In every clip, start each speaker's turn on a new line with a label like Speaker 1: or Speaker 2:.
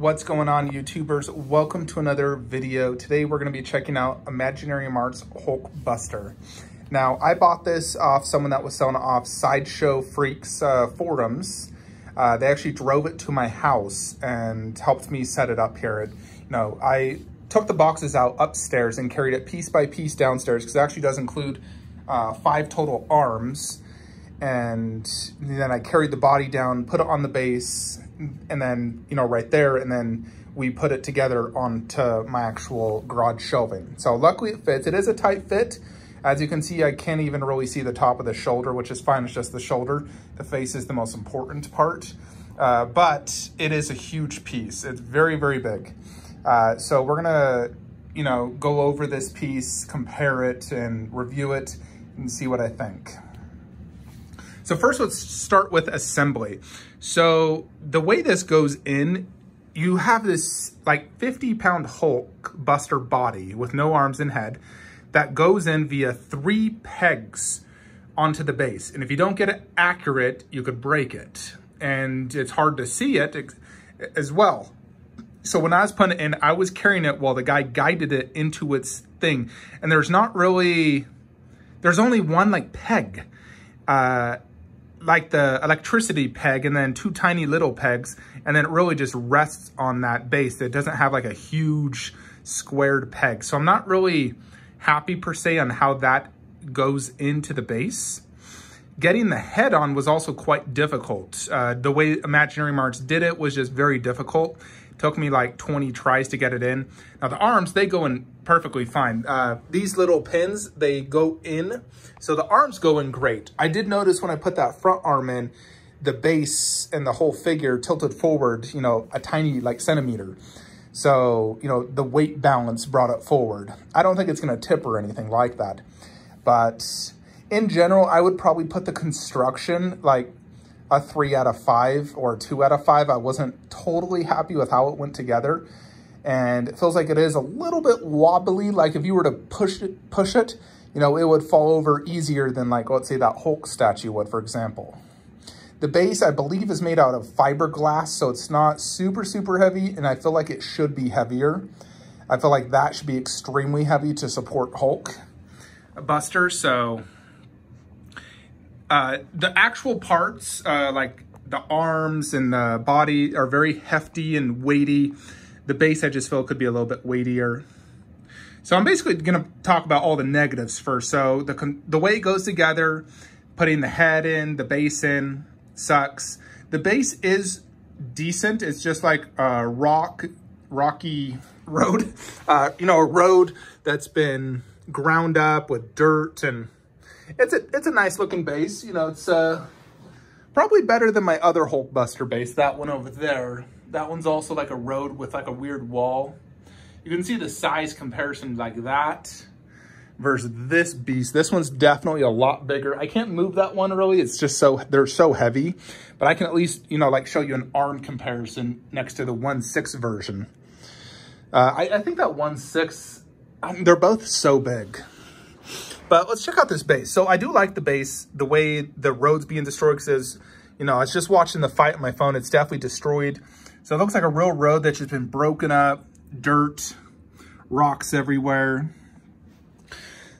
Speaker 1: What's going on YouTubers? Welcome to another video. Today we're going to be checking out Imaginarium Arts' Hulk Buster. Now I bought this off someone that was selling off Sideshow Freaks uh, forums. Uh, they actually drove it to my house and helped me set it up here. It, you know, I took the boxes out upstairs and carried it piece by piece downstairs because it actually does include uh, five total arms. And then I carried the body down, put it on the base, and then, you know, right there, and then we put it together onto my actual garage shelving. So luckily it fits. It is a tight fit. As you can see, I can't even really see the top of the shoulder, which is fine. It's just the shoulder. The face is the most important part. Uh, but it is a huge piece. It's very, very big. Uh, so we're gonna, you know, go over this piece, compare it, and review it, and see what I think. So first, let's start with assembly. So the way this goes in, you have this like 50 pound Hulk Buster body with no arms and head that goes in via three pegs onto the base. And if you don't get it accurate, you could break it. And it's hard to see it as well. So when I was putting it in, I was carrying it while the guy guided it into its thing. And there's not really, there's only one like peg. Uh, like the electricity peg and then two tiny little pegs. And then it really just rests on that base. It doesn't have like a huge squared peg. So I'm not really happy per se on how that goes into the base. Getting the head on was also quite difficult. Uh, the way Imaginarium Arts did it was just very difficult. Took me like 20 tries to get it in. Now the arms, they go in perfectly fine. Uh, these little pins, they go in. So the arms go in great. I did notice when I put that front arm in, the base and the whole figure tilted forward, you know, a tiny like centimeter. So, you know, the weight balance brought it forward. I don't think it's going to tip or anything like that. But in general, I would probably put the construction like a three out of five or two out of five. I wasn't totally happy with how it went together. And it feels like it is a little bit wobbly. Like if you were to push it, push it, you know, it would fall over easier than like, let's say that Hulk statue would, for example. The base, I believe, is made out of fiberglass, so it's not super, super heavy, and I feel like it should be heavier. I feel like that should be extremely heavy to support Hulk Buster, so uh, the actual parts, uh, like the arms and the body are very hefty and weighty. The base I just feel could be a little bit weightier. So I'm basically going to talk about all the negatives first. So the, the way it goes together, putting the head in, the base in, sucks. The base is decent. It's just like a rock, rocky road. Uh, you know, a road that's been ground up with dirt and it's a, it's a nice looking base. You know, it's uh, probably better than my other Hulkbuster base, that one over there. That one's also like a road with like a weird wall. You can see the size comparison like that versus this beast. This one's definitely a lot bigger. I can't move that one really. It's just so, they're so heavy, but I can at least, you know, like show you an arm comparison next to the 1.6 version. Uh, I, I think that 1.6, um, they're both so big. But let's check out this base. So I do like the base, the way the road's being destroyed because, you know, I was just watching the fight on my phone. It's definitely destroyed. So it looks like a real road that's just been broken up, dirt, rocks everywhere.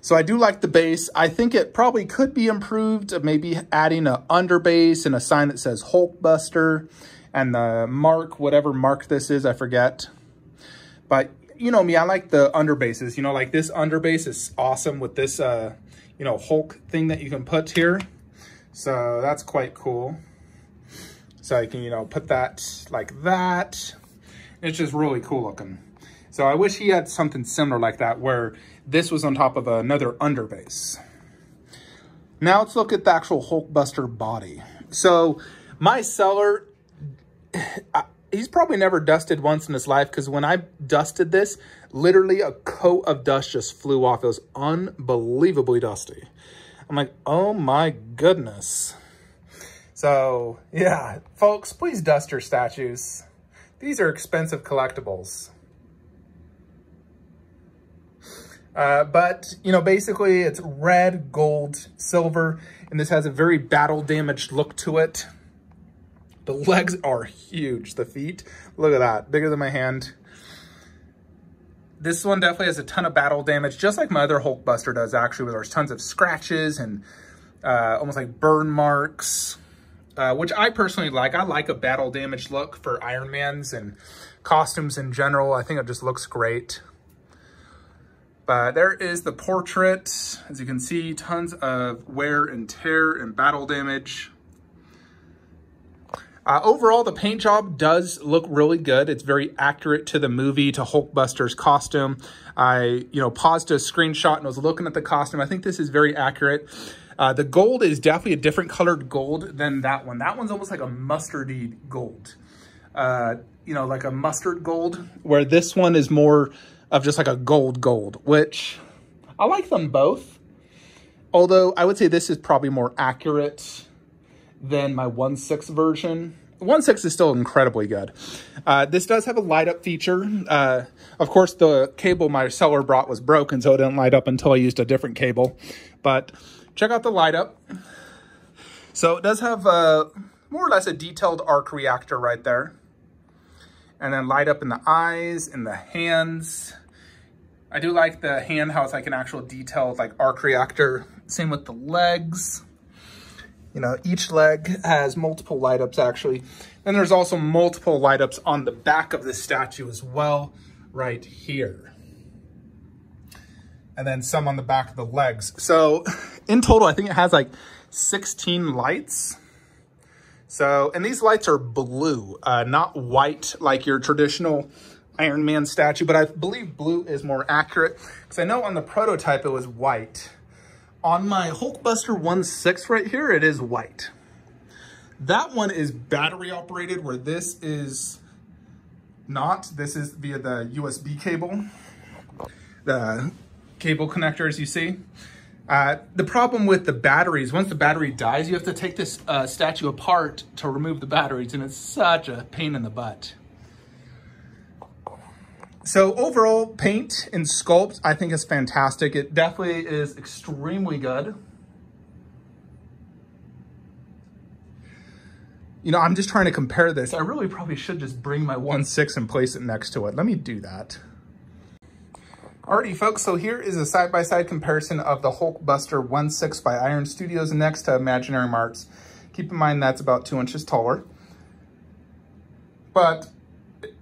Speaker 1: So I do like the base. I think it probably could be improved, maybe adding an underbase and a sign that says Hulkbuster and the mark, whatever mark this is, I forget. But you know me, I like the underbases. You know, like this underbase is awesome with this, uh, you know, Hulk thing that you can put here. So that's quite cool. So you can, you know, put that like that. It's just really cool looking. So I wish he had something similar like that where this was on top of another underbase. Now let's look at the actual Hulkbuster body. So my seller, he's probably never dusted once in his life because when I dusted this, literally a coat of dust just flew off. It was unbelievably dusty. I'm like, oh my goodness. So yeah, folks, please dust your statues. These are expensive collectibles. Uh, but, you know, basically it's red, gold, silver, and this has a very battle damaged look to it The legs are huge. The feet, look at that, bigger than my hand. This one definitely has a ton of battle damage, just like my other Hulkbuster does, actually, where there's tons of scratches and uh, almost like burn marks, uh, which I personally like. I like a battle damage look for Iron Mans and costumes in general. I think it just looks great. But there is the portrait. As you can see, tons of wear and tear and battle damage. Uh, overall, the paint job does look really good. It's very accurate to the movie, to Hulkbuster's costume. I, you know, paused a screenshot and was looking at the costume. I think this is very accurate. Uh, the gold is definitely a different colored gold than that one. That one's almost like a mustardy gold. Uh, you know, like a mustard gold, where this one is more of just like a gold gold, which I like them both. Although I would say this is probably more accurate than my 1.6 version. 1.6 is still incredibly good. Uh, this does have a light up feature. Uh, of course, the cable my seller brought was broken, so it didn't light up until I used a different cable. But check out the light up. So it does have a, uh, more or less a detailed arc reactor right there. And then light up in the eyes, in the hands. I do like the hand, how it's like an actual detailed like arc reactor. Same with the legs. You know, each leg has multiple light ups actually. And there's also multiple light ups on the back of the statue as well, right here. And then some on the back of the legs. So in total, I think it has like 16 lights. So, and these lights are blue, uh, not white like your traditional Iron Man statue, but I believe blue is more accurate because I know on the prototype it was white. On my Hulkbuster 1.6 right here, it is white. That one is battery operated where this is not. This is via the USB cable, the cable connectors you see. Uh, the problem with the batteries, once the battery dies, you have to take this uh, statue apart to remove the batteries, and it's such a pain in the butt. So overall, paint and sculpt, I think is fantastic. It definitely is extremely good. You know, I'm just trying to compare this. I really probably should just bring my 1.6 and place it next to it. Let me do that. Alrighty, folks, so here is a side-by-side -side comparison of the Hulkbuster 1.6 by Iron Studios next to Imaginarium Arts. Keep in mind that's about two inches taller. But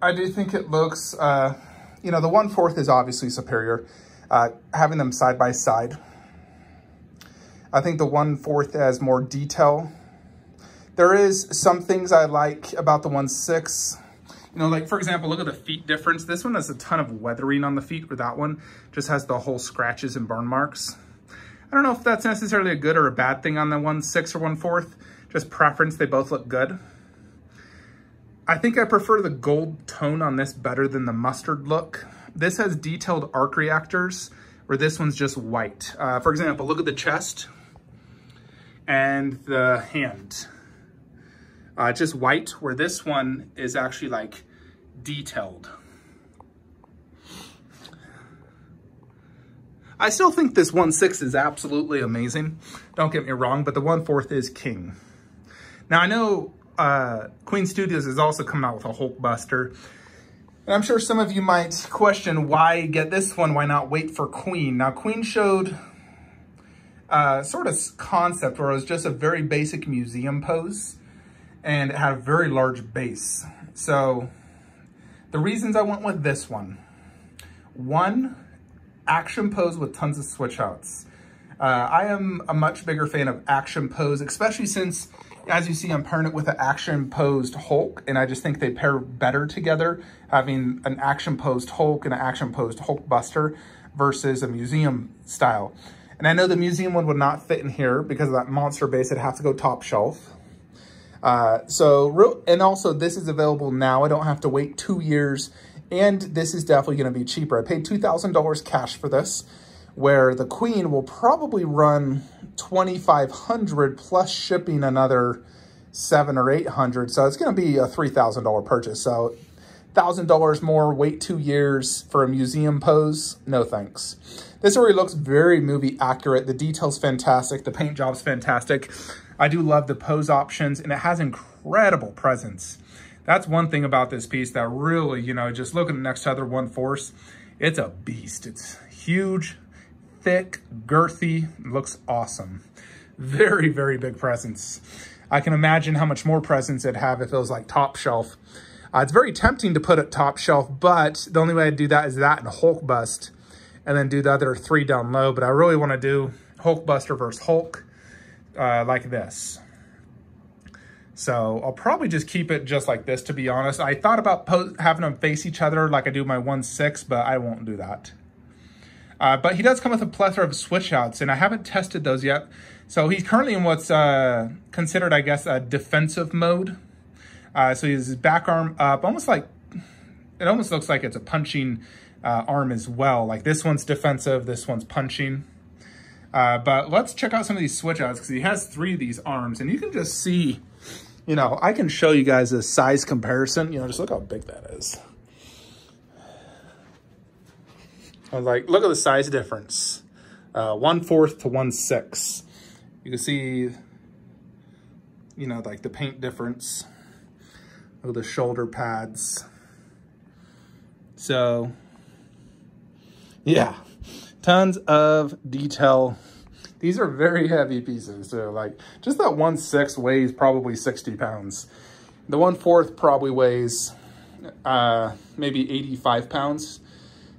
Speaker 1: I do think it looks uh, you know, the 1 4th is obviously superior, uh, having them side by side. I think the 1 4th has more detail. There is some things I like about the 1 6. You know, like for example, look at the feet difference. This one has a ton of weathering on the feet, where that one just has the whole scratches and burn marks. I don't know if that's necessarily a good or a bad thing on the 1 6 or 1 4th. Just preference, they both look good. I think I prefer the gold tone on this better than the mustard look. This has detailed arc reactors, where this one's just white. Uh, for example, look at the chest and the hand. Uh, just white, where this one is actually like detailed. I still think this 1-6 is absolutely amazing. Don't get me wrong, but the 1-4th is king. Now I know uh, Queen Studios is also coming out with a Hulkbuster. And I'm sure some of you might question why get this one, why not wait for Queen? Now, Queen showed uh, sort of concept where it was just a very basic museum pose and it had a very large base. So the reasons I went with this one, one, action pose with tons of switch outs. Uh, I am a much bigger fan of action pose, especially since as you see, I'm pairing it with an action posed Hulk, and I just think they pair better together, having an action posed Hulk and an action posed Hulk Buster versus a museum style. And I know the museum one would not fit in here because of that monster base. It'd have to go top shelf. Uh, so, and also this is available now. I don't have to wait two years. And this is definitely going to be cheaper. I paid $2,000 cash for this, where the Queen will probably run 2500 plus shipping another seven or 800. So it's going to be a $3,000 purchase. So $1,000 more, wait two years for a museum pose. No thanks. This already looks very movie accurate. The detail's fantastic. The paint job's fantastic. I do love the pose options and it has incredible presence. That's one thing about this piece that really, you know, just looking at next to other One Force, it's a beast. It's huge, thick, girthy, looks awesome. Very, very big presence. I can imagine how much more presence it'd have if it was like top shelf. Uh, it's very tempting to put it top shelf, but the only way I do that is that and Hulk Bust, and then do the other three down low. But I really want to do Hulk Buster versus Hulk uh, like this. So I'll probably just keep it just like this, to be honest. I thought about having them face each other like I do my 1-6, but I won't do that. Uh, but he does come with a plethora of switch outs, and I haven't tested those yet. So he's currently in what's uh, considered, I guess, a defensive mode. Uh, so he's back arm up, almost like, it almost looks like it's a punching uh, arm as well. Like this one's defensive, this one's punching. Uh, but let's check out some of these switch outs because he has three of these arms and you can just see, you know, I can show you guys a size comparison. You know, just look how big that is. I was like, look at the size difference. Uh, one fourth to one six. You can see, you know, like the paint difference of the shoulder pads. So, yeah, tons of detail. These are very heavy pieces. So like just that one six weighs probably 60 pounds. The one fourth probably weighs uh, maybe 85 pounds.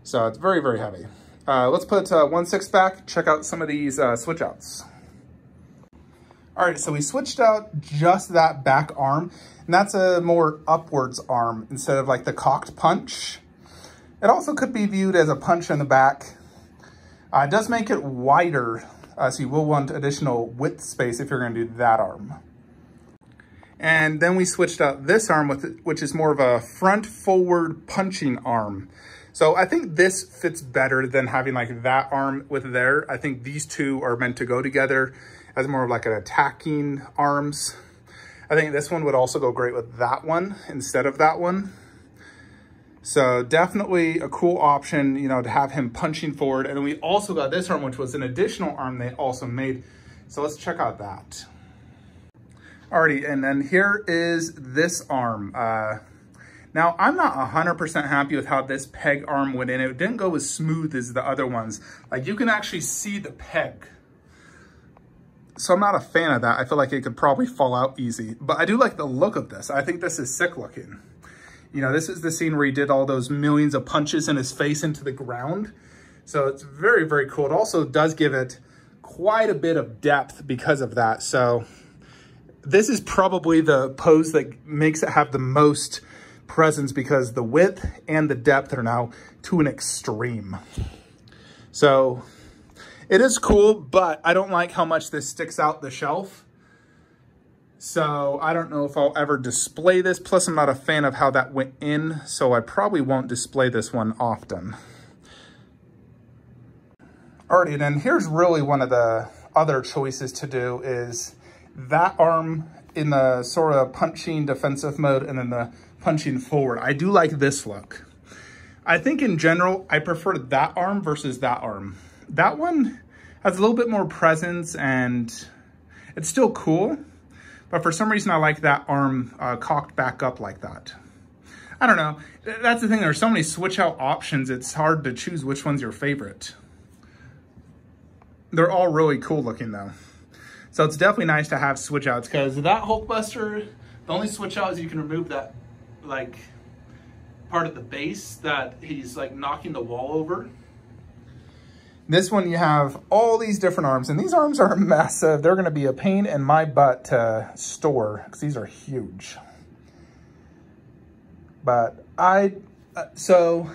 Speaker 1: So it's very, very heavy. Uh, let's put uh, one six back, check out some of these uh, switch outs. All right, so we switched out just that back arm, and that's a more upwards arm instead of like the cocked punch. It also could be viewed as a punch in the back. Uh, it does make it wider, uh, so you will want additional width space if you're gonna do that arm. And then we switched out this arm, with which is more of a front forward punching arm. So I think this fits better than having like that arm with there. I think these two are meant to go together as more of like an attacking arms. I think this one would also go great with that one instead of that one. So definitely a cool option, you know, to have him punching forward. And then we also got this arm, which was an additional arm they also made. So let's check out that. Alrighty, and then here is this arm. Uh, now, I'm not 100% happy with how this peg arm went in. It didn't go as smooth as the other ones. Like, you can actually see the peg. So I'm not a fan of that. I feel like it could probably fall out easy. But I do like the look of this. I think this is sick looking. You know, this is the scene where he did all those millions of punches in his face into the ground. So it's very, very cool. It also does give it quite a bit of depth because of that. So this is probably the pose that makes it have the most presence because the width and the depth are now to an extreme. So it is cool, but I don't like how much this sticks out the shelf. So I don't know if I'll ever display this. Plus I'm not a fan of how that went in, so I probably won't display this one often. Alrighty, then here's really one of the other choices to do is that arm in the sort of punching defensive mode and then the punching forward. I do like this look. I think in general, I prefer that arm versus that arm. That one has a little bit more presence and it's still cool, but for some reason I like that arm uh, cocked back up like that. I don't know. That's the thing. There's so many switch out options. It's hard to choose which one's your favorite. They're all really cool looking though. So it's definitely nice to have switch outs because that Hulkbuster, the only switch out is you can remove that like part of the base that he's like knocking the wall over. This one you have all these different arms and these arms are massive. They're gonna be a pain in my butt to store because these are huge. But I, uh, so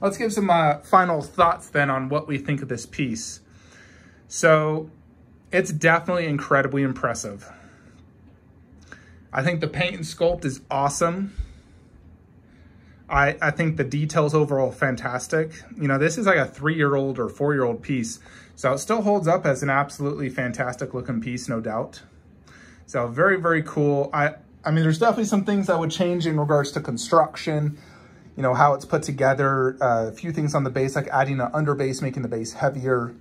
Speaker 1: let's give some uh, final thoughts then on what we think of this piece. So it's definitely incredibly impressive. I think the paint and sculpt is awesome. I, I think the details overall fantastic. You know, this is like a three-year-old or four-year-old piece, so it still holds up as an absolutely fantastic looking piece, no doubt. So very, very cool. I, I mean, there's definitely some things that would change in regards to construction, you know, how it's put together, uh, a few things on the base, like adding an underbase, making the base heavier.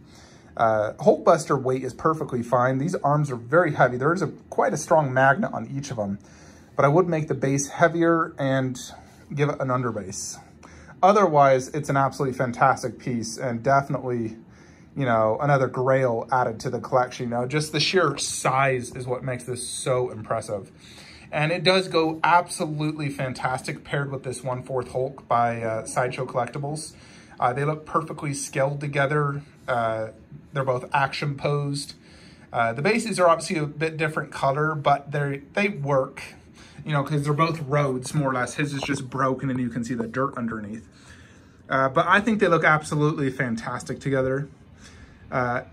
Speaker 1: Uh, Hulkbuster weight is perfectly fine. These arms are very heavy. There is a quite a strong magnet on each of them, but I would make the base heavier and give it an underbase. Otherwise, it's an absolutely fantastic piece and definitely, you know, another grail added to the collection. Know, just the sheer size is what makes this so impressive. And it does go absolutely fantastic paired with this 1/4 Hulk by uh, Sideshow Collectibles. Uh, they look perfectly scaled together. Uh, they're both action posed. Uh, the bases are obviously a bit different color, but they they work, you know, because they're both roads, more or less. His is just broken and you can see the dirt underneath. Uh, but I think they look absolutely fantastic together. Uh,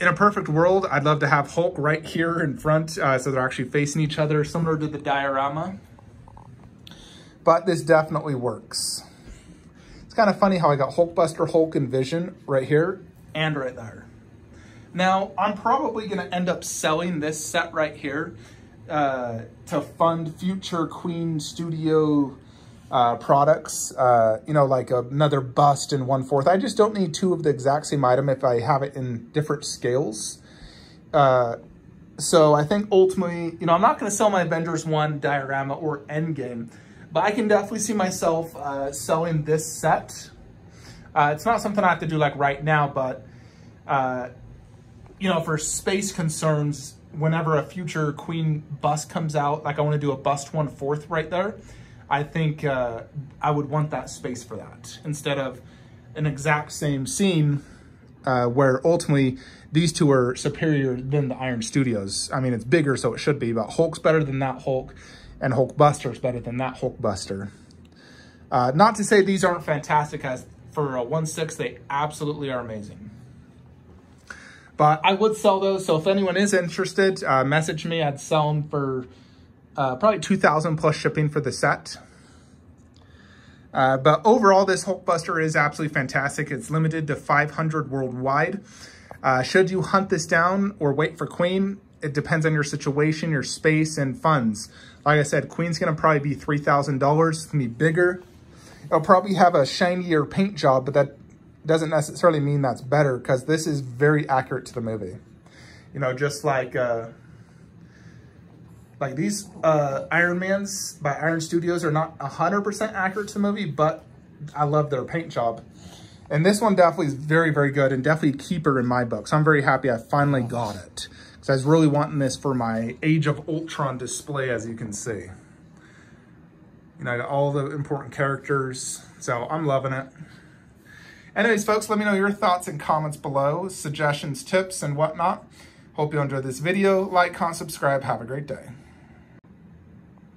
Speaker 1: in a perfect world, I'd love to have Hulk right here in front uh, so they're actually facing each other, similar to the diorama. But this definitely works. It's kind of funny how I got Hulkbuster, Hulk, and Vision right here and right there. Now, I'm probably going to end up selling this set right here uh, to fund future Queen Studio uh, products, uh, you know, like another bust in one fourth. I just don't need two of the exact same item if I have it in different scales. Uh, so I think ultimately, you know, I'm not going to sell my Avengers 1 diorama or Endgame, but I can definitely see myself uh, selling this set. Uh, it's not something I have to do like right now, but, uh, you know, for space concerns, whenever a future Queen bust comes out, like I want to do a bust one fourth right there, I think uh, I would want that space for that instead of an exact same scene uh, where ultimately these two are superior than the Iron Studios. I mean, it's bigger, so it should be, but Hulk's better than that Hulk, and Hulk Buster's better than that Hulk Buster. Uh, not to say these aren't fantastic, as for a 1-6, they absolutely are amazing. But I would sell those, so if anyone is interested, uh, message me. I'd sell them for uh, probably 2000 plus shipping for the set. Uh, but overall, this Hulkbuster is absolutely fantastic. It's limited to 500 worldwide. Uh, should you hunt this down or wait for Queen, it depends on your situation, your space, and funds. Like I said, Queen's going to probably be $3,000. It's going to be bigger. It'll probably have a shinier paint job, but that doesn't necessarily mean that's better because this is very accurate to the movie. You know, just like... Uh, like these uh, Iron Mans by Iron Studios are not 100% accurate to the movie, but I love their paint job. And this one definitely is very, very good and definitely keeper in my book. So I'm very happy I finally got it. Because I was really wanting this for my Age of Ultron display, as you can see. You know, all the important characters. So I'm loving it. Anyways, folks, let me know your thoughts and comments below, suggestions, tips, and whatnot. Hope you enjoyed this video. Like, comment, subscribe. Have a great day.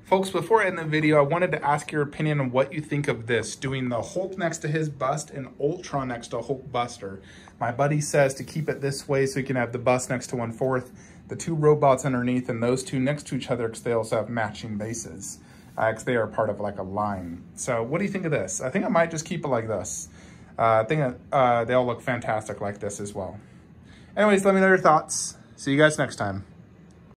Speaker 1: Folks, before I end the video, I wanted to ask your opinion on what you think of this, doing the Hulk next to his bust and Ultron next to Hulk Buster. My buddy says to keep it this way so you can have the bust next to one-fourth, the two robots underneath, and those two next to each other because they also have matching bases, because uh, they are part of like a line. So what do you think of this? I think I might just keep it like this. Uh, I think uh, they all look fantastic like this as well. Anyways, let me know your thoughts. See you guys next time.